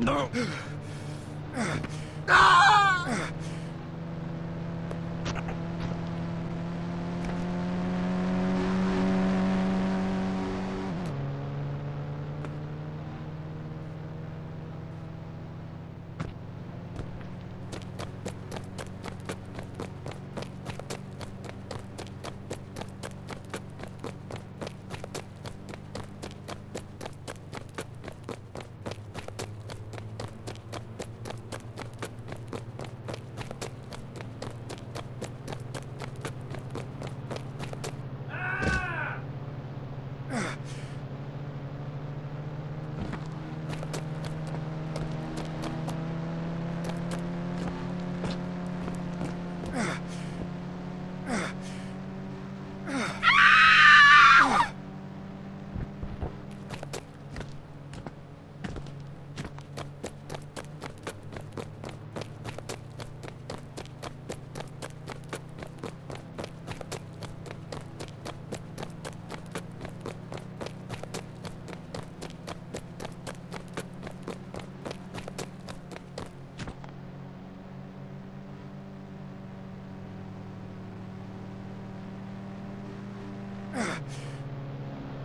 No! Ah!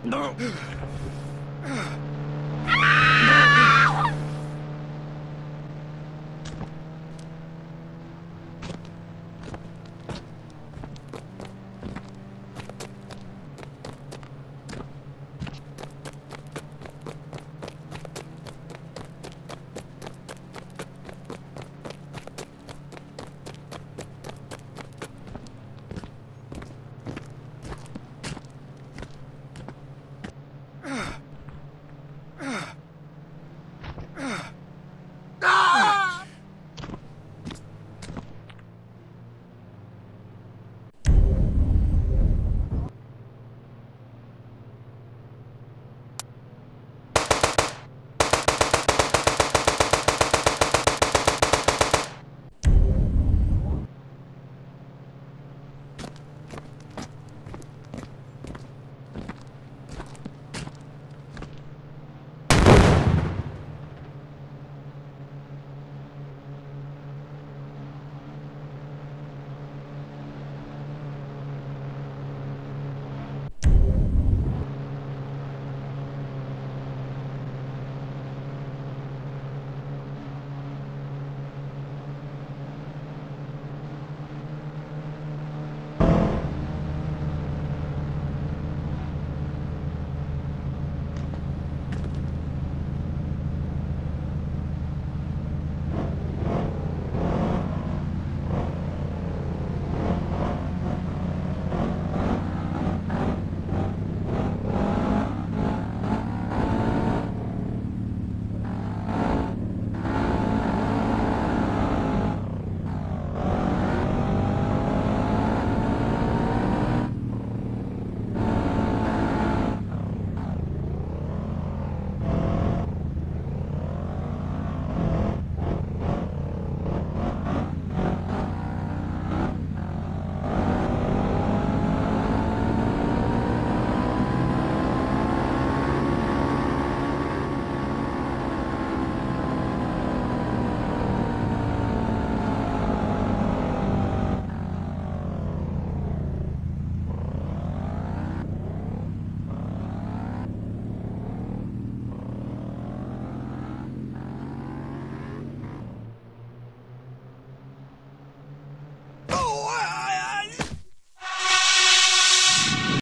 No!